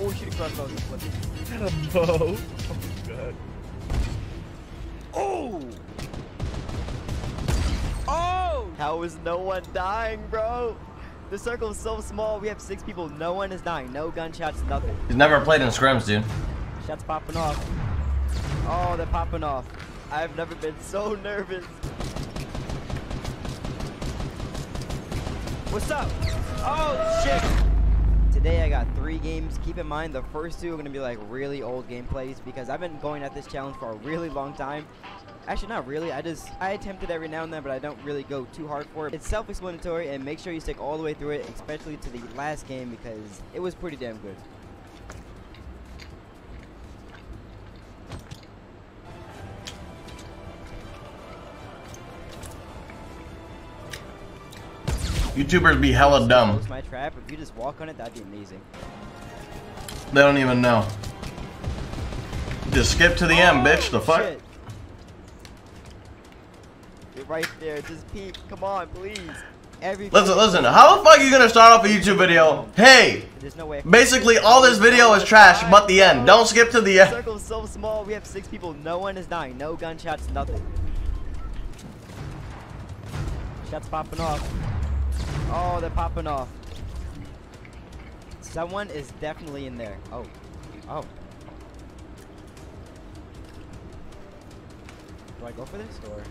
Oh, shooting crossbows. Got a bow. Oh, God. Oh! Oh! How is no one dying, bro? The circle is so small. We have six people. No one is dying. No gunshots, nothing. He's never played in scrims, dude. Shots popping off. Oh, they're popping off. I've never been so nervous. What's up? Oh, shit! Today I got three games. Keep in mind, the first two are going to be like really old gameplays because I've been going at this challenge for a really long time. Actually, not really. I just, I attempt it every now and then, but I don't really go too hard for it. It's self-explanatory, and make sure you stick all the way through it, especially to the last game because it was pretty damn good. YouTubers be hella dumb. My trap. If you just walk on it, that'd be amazing. They don't even know. Just skip to the end, bitch. The oh, fuck? Oh, Shit. You're right there. Just peep. Come on, please. Every Listen, listen. How the fuck are you gonna start off a YouTube video? Hey, There's no way. basically all this video is trash, but the end. Don't skip to the The end. circle's so small. We have six people. No one is dying. No gunshots. Nothing. Shots popping off. Oh, they're popping off. Someone is definitely in there. Oh. Oh. Do I go for this or?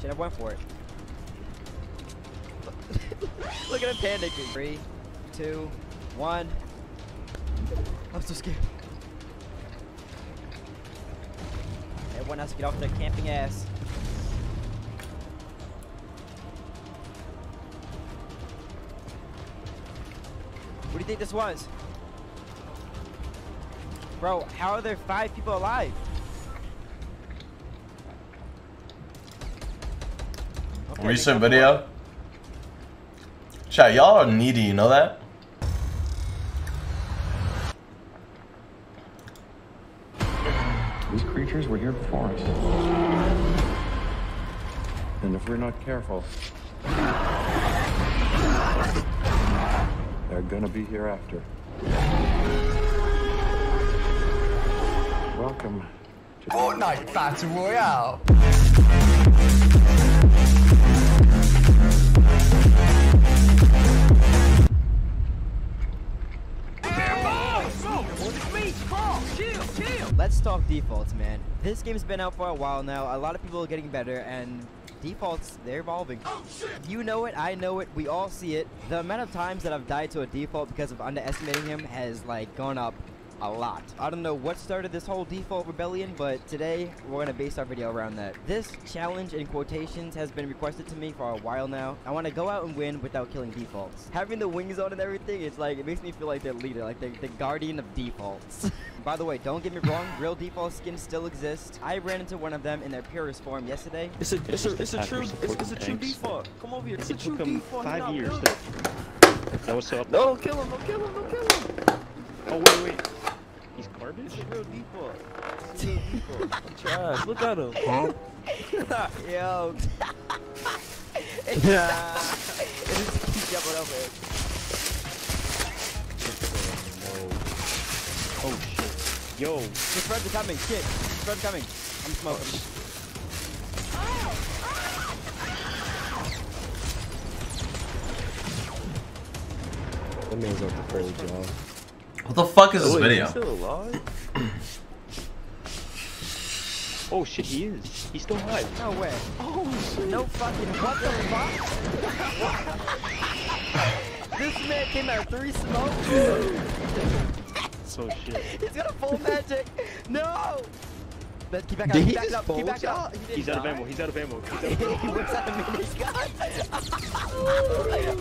Should have went for it. Look at him panicking. Three, two, one. I'm so scared. Everyone has to get off their camping ass. What do you think this was? Bro, how are there five people alive? Okay, Recent got video. Chat, y'all are needy. You know that? These creatures were here before us. And if we're not careful, they're gonna be here after. Welcome to Fortnite Battle Royale. Let's talk defaults, man. This game's been out for a while now. A lot of people are getting better, and defaults, they're evolving. You know it, I know it, we all see it. The amount of times that I've died to a default because of underestimating him has, like, gone up a lot. I don't know what started this whole default rebellion, but today we're gonna base our video around that. This challenge in quotations has been requested to me for a while now. I want to go out and win without killing defaults. Having the wings on and everything, it's like it makes me feel like the leader, like the, the guardian of defaults. By the way, don't get me wrong, real default skins still exist. I ran into one of them in their purest form yesterday. It's a, it's a, it's a true, it's, it's a true default. Come over here. It's a It true took default. He five years built. to. That was up. No, don't kill him. Don't kill him. Don't kill him. Oh wait, wait. He's garbage. It's a real default. It's a real default. I'm trash. Look at him. Yo. it just keeps jumping over it. Oh shit. Yo. The friends are coming. Shit. The friends coming. I'm smoking. Oh, that man's off the first job. What the fuck is this Wait, video? He's still alive? Oh shit, he is. He's still alive. No way. Oh shit. No fucking. What the fuck? this man came out of three smokes. So shit. He's got a full magic. No. Let's keep back up. Keep back up. Keep back up. He He's out of ammo. He's out of ammo. He's out of he ammo. whips out a minigun.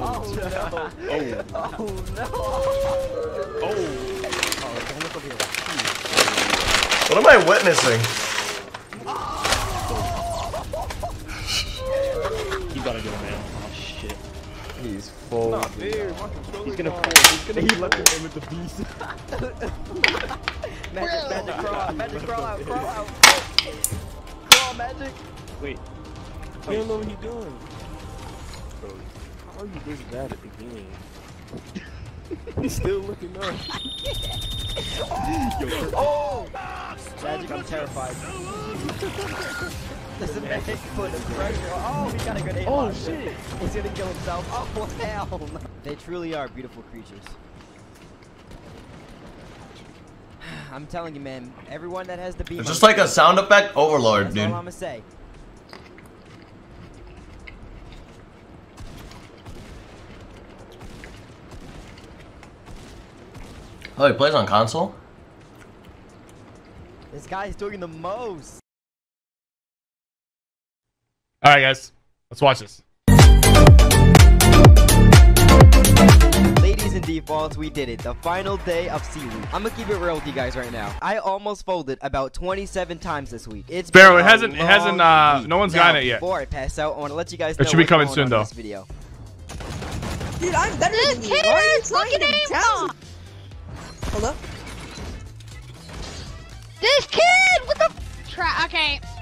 oh no. Oh. Oh no. Oh. Oh, don't look over here. What am I witnessing? He's full. Nah, dude. He's gonna fall. He's gonna He fall. left him with the beast. Magic, magic, crawl out. Magic, crawl out. Crawl out. Crawl, magic. Wait. You don't know what you're doing. Bro, how are you this bad at the game? He's still looking up. Oh! Magic, I'm terrified. There's a magic put the pressure. Oh, he got a good aim. Oh, on shit. He's gonna kill himself. Oh hell! no. They truly are beautiful creatures. I'm telling you, man. Everyone that has the beam. It's just like a sound effect overlord, That's dude. all I'ma say. Oh, he plays on console? This guy's doing the most. All right, guys, let's watch this. Ladies and defaults, we did it. The final day of Seaweek. I'm gonna keep it real with you guys right now. I almost folded about 27 times this week. It's Sparrow, it hasn't- it hasn't, uh, week. no one's Now, gotten it yet. Before I pass out, I want to let you guys It know should be coming soon, though. This video. Dude, I'm better This than you. kid Why are you is trying to aimbot. challenge? Hold up. This kid with the tra- Okay, I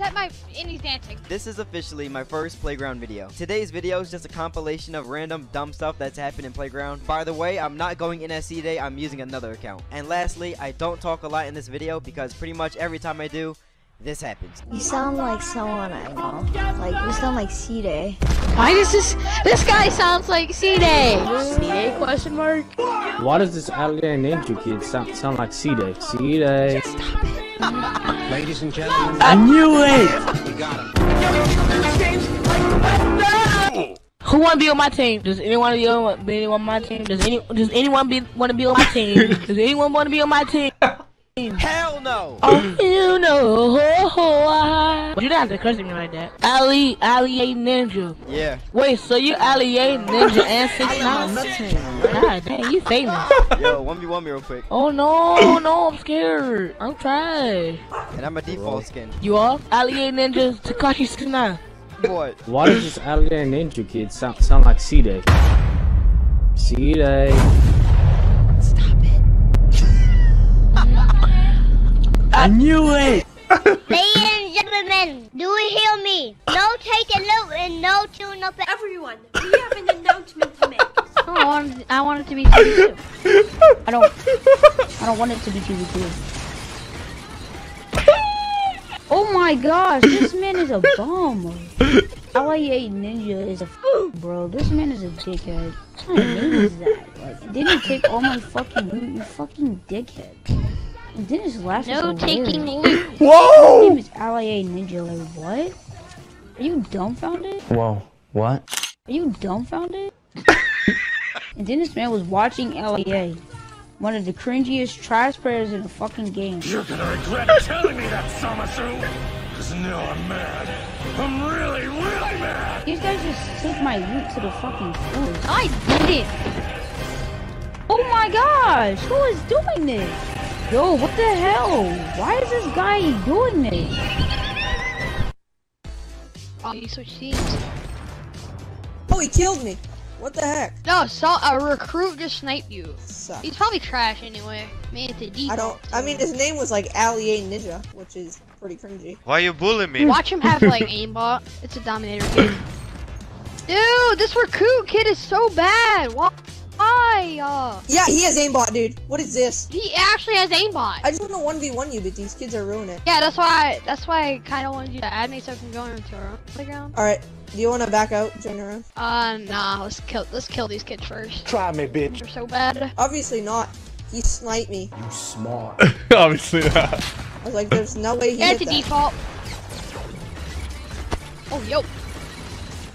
set my and he's dancing. This is officially my first playground video. Today's video is just a compilation of random dumb stuff that's happened in playground. By the way, I'm not going NSC today, I'm using another account. And lastly, I don't talk a lot in this video because pretty much every time I do, this happens. You sound like someone I know. Like you sound like Ceeday. Why does this this guy sounds like Ceeday? C Day question mark? Why does this alligator ninja kid sound, sound like Ceeday? Ceeday. Ladies and gentlemen, I knew it! Who want to be on my team? Does anyone be on, be on my team? Does any does anyone be want to be on my team? does anyone want to be on my team? Hell no! Oh, you know. But you don't have to curse at me like that. Ali, Ali A Ninja. Yeah. Wait, so you Ali A Ninja and Six Nine? God dang, you famous. Yo, 1v1 me real quick. Oh no, no, I'm scared. I'm trash. And I'm a default skin. You are Ali A Ninja Tekashi Six Nine. What? Why does this alligator ninja kid sound, sound like Ceeday? Ceeday. I knew it! Ladies and gentlemen, do you hear me? No take a look and no tune up. Everyone, we have an announcement to make. Oh, I want, I want it to be TV I don't. I don't want it to be TV Oh my gosh, this man is a bum. LIA Ninja is a f- bro. This man is a dickhead. What kind of name is that? Like, didn't take all my fucking you fucking dickhead. And Dennis laughs No so taking weird. loot. His Whoa! name is LIA Ninja. Like what? Are you dumbfounded? whoa, what? Are you dumbfounded? and then this man was watching LEA. One of the cringiest trash players in the fucking game. You're gonna regret telling me that, Samasu! Cause now I'm mad. I'm really, really mad! These guys just took my loot to the fucking floor. I did it. Oh my gosh! Who is doing this? Yo, what the hell? Why is this guy doing this? Oh, you switched teams. Oh, he killed me. What the heck? No, saw a recruit just sniped you. Suck. He's probably trash anyway. Man, it's a default. I don't. I mean, his name was like Ali A Ninja, which is pretty cringy. Why are you bullying me? Watch him have like aimbot. It's a dominator kid. Dude, this recruit kid is so bad. Why? Why? Yeah, he has aimbot, dude. What is this? he actually has aimbot. I just want to one v one you, but these kids are ruining it. Yeah, that's why. I, That's why I kind of wanted you to add me so I can go into our own playground. All right. Do you want to back out, join around? Uh, nah. Let's kill. Let's kill these kids first. Try me, bitch. They're so bad. Obviously not. He sniped me. You smart. Obviously not. I was like, there's no way he Yeah, hit it's a that. default. Oh, yo.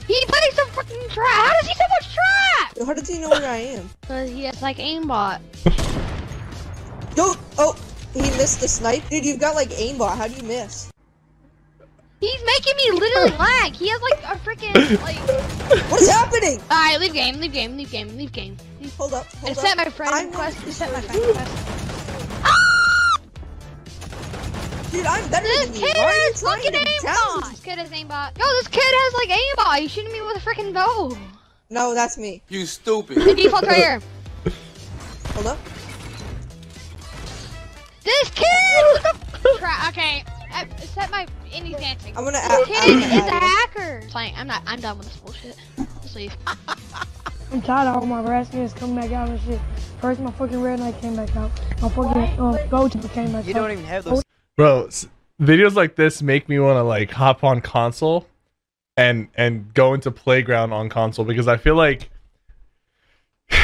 He plays some fucking trap. How does he so much trap? How does he know where I am? Cause he has like aimbot. Yo, oh, he missed the snipe. Dude, you've got like aimbot. How do you miss? He's making me literally lag. He has like a freaking like. What is happening? All right, leave game, leave game, leave game, leave game. Hold up. Hold It up. set my friend I'm request. not set my friend you. request. Dude, I'm better This than you. kid Why are you has trying fucking to aimbot. This kid has aimbot. Yo, this kid has like aimbot. He's shooting me with a freaking bow. No, that's me. You stupid. The default right here. Hold up. This kid with the tra- Okay, I set my and he's dancing. I'm gonna This kid I'm is a hacker. Fine, I'm not. I'm done with this bullshit. Just leave. I'm tired of all my red skins coming back out and shit. First, my fucking red knight came back out. My fucking um, gold tip came back out. You don't even have those. Bro, videos like this make me want to like hop on console and and go into playground on console because I feel like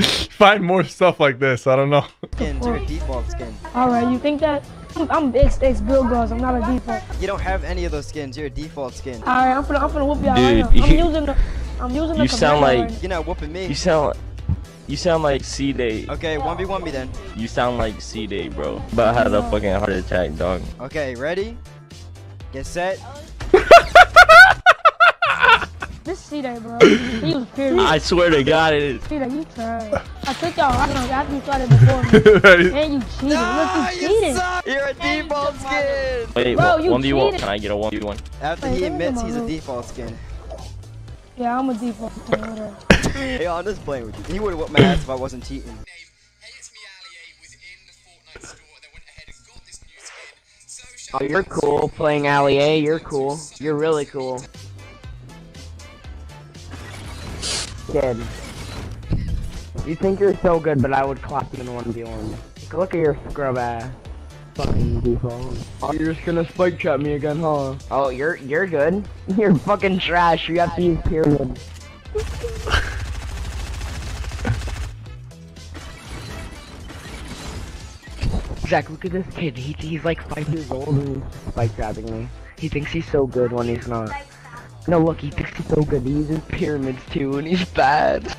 find more stuff like this. I don't know. default skin. Alright, you think that? I'm, I'm X X build girls. I'm not a default. You don't have any of those skins. You're a default skin. Alright, I'm finna, I'm finna whoop y'all Dude, right now. I'm you, using the, I'm using the. You sound like right you're not whooping me. you sound you sound like Ceeday. Okay, 1v1 me then. You sound like Ceeday, bro. But I had a fucking heart attack, dog. Okay, ready? Get set. This Ceeday, bro. He was period. I swear to God, it is. Ceeday, you trash. I took y'all right now after you started before me. and you cheated. Look, you cheated. You're a default skin. Wait, Bro, one- you one v one. cheated. Can I get a one v one? After Wait, he let me get admits he's a default skin. Yeah, I'm a default. skin, whatever. Hey, I'm just playing with you. He would have whooped my ass if I wasn't cheating. Oh, you're cool playing Ali A. You're cool. You're really cool. Kid. You think you're so good, but I would clock you in 1v1. Look at your scrub ass. Fucking default. Oh, you're just gonna spike trap me again, huh? Oh, you're you're good. You're fucking trash. You have to use period. Zach, look at this kid. He, he's like five years old and he's spike trapping me. He thinks he's so good when he's not. No, look, he thinks he's so good. He uses pyramids too, and he's bad.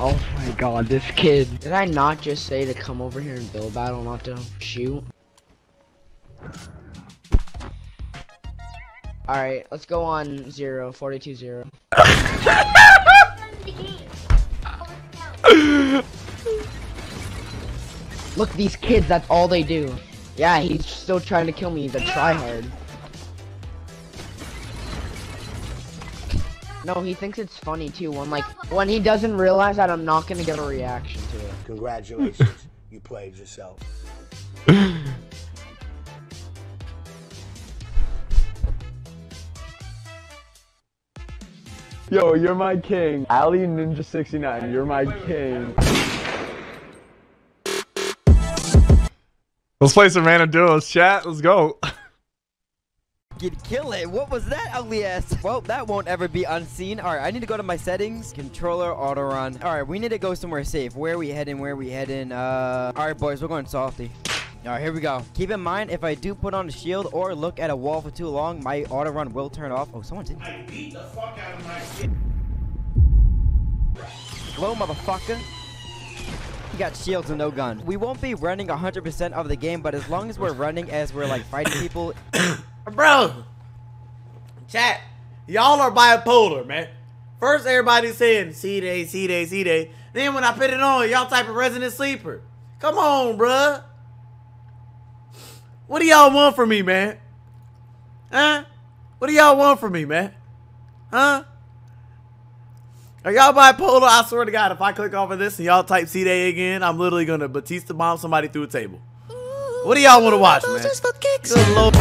oh my god, this kid. Did I not just say to come over here and build battle, not to shoot? Alright, let's go on zero, 42 zero. Look, these kids, that's all they do. Yeah, he's still trying to kill me. He's a tryhard. No, he thinks it's funny too. When like when he doesn't realize that I'm not gonna get a reaction to it. Congratulations, you played yourself. Yo, you're my king. Ali Ninja 69, you're my king. Let's play some random duos, chat. Let's go. You'd kill it. What was that ugly ass? Well, that won't ever be unseen. All right, I need to go to my settings, controller, auto run. All right, we need to go somewhere safe. Where are we heading? Where are we heading? Uh, all right, boys, we're going softy. All right, here we go. Keep in mind, if I do put on a shield or look at a wall for too long, my auto run will turn off. Oh, someone's in. Hello, motherfucker. He got shields and no gun. We won't be running 100% of the game, but as long as we're running as we're like fighting people, Bro, chat, y'all are bipolar, man. First, everybody's saying Ceeday, C day, Ceeday. Then when I put it on, y'all type of resident sleeper. Come on, bruh. What do y'all want from me, man? Huh? What do y'all want from me, man? Huh? Are y'all bipolar? I swear to God, if I click off of this and y'all type Ceeday again, I'm literally gonna Batista bomb somebody through a table. What do y'all want to watch, man? Good lord.